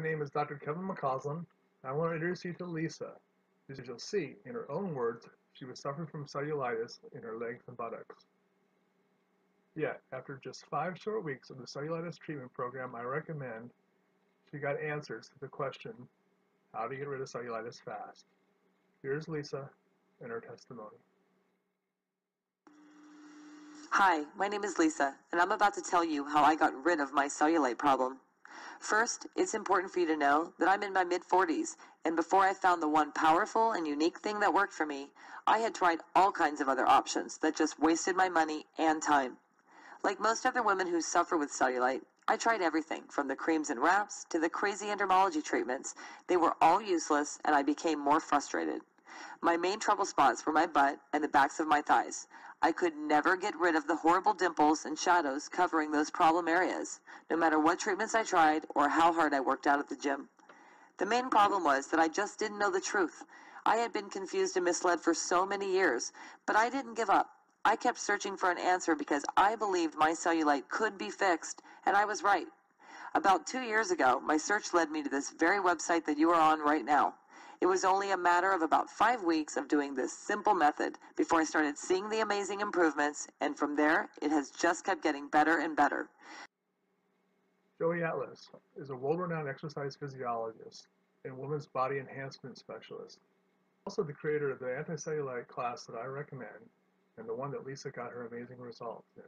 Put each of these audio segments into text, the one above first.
My name is Dr. Kevin McCausland, and I want to introduce you to Lisa. As you'll see, in her own words, she was suffering from cellulitis in her legs and buttocks. Yet, after just five short weeks of the cellulitis treatment program I recommend, she got answers to the question, how to get rid of cellulitis fast. Here's Lisa and her testimony. Hi, my name is Lisa, and I'm about to tell you how I got rid of my cellulite problem. First, it's important for you to know that I'm in my mid 40s, and before I found the one powerful and unique thing that worked for me, I had tried all kinds of other options that just wasted my money and time. Like most other women who suffer with cellulite, I tried everything from the creams and wraps to the crazy endermology treatments. They were all useless, and I became more frustrated. My main trouble spots were my butt and the backs of my thighs. I could never get rid of the horrible dimples and shadows covering those problem areas, no matter what treatments I tried or how hard I worked out at the gym. The main problem was that I just didn't know the truth. I had been confused and misled for so many years, but I didn't give up. I kept searching for an answer because I believed my cellulite could be fixed, and I was right. About two years ago, my search led me to this very website that you are on right now. It was only a matter of about five weeks of doing this simple method before I started seeing the amazing improvements, and from there, it has just kept getting better and better. Joey Atlas is a world-renowned exercise physiologist and women's body enhancement specialist. Also the creator of the anti-cellulite class that I recommend and the one that Lisa got her amazing results in.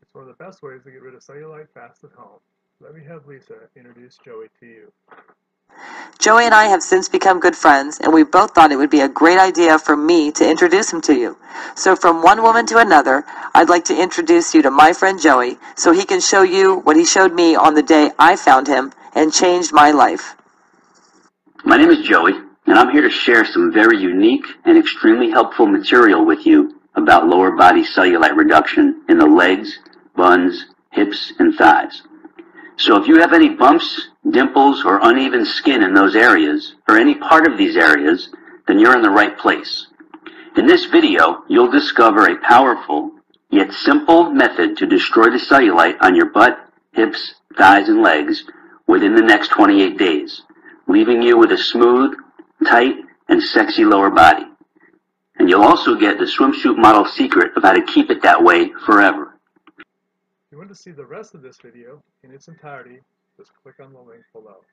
It's one of the best ways to get rid of cellulite fast at home. Let me have Lisa introduce Joey to you. Joey and I have since become good friends, and we both thought it would be a great idea for me to introduce him to you. So, from one woman to another, I'd like to introduce you to my friend Joey so he can show you what he showed me on the day I found him and changed my life. My name is Joey, and I'm here to share some very unique and extremely helpful material with you about lower body cellulite reduction in the legs, buns, hips, and thighs. So if you have any bumps, dimples, or uneven skin in those areas, or any part of these areas, then you're in the right place. In this video, you'll discover a powerful, yet simple method to destroy the cellulite on your butt, hips, thighs, and legs within the next 28 days, leaving you with a smooth, tight, and sexy lower body. And you'll also get the swimsuit model secret of how to keep it that way forever. If you want to see the rest of this video in its entirety, just click on the link below.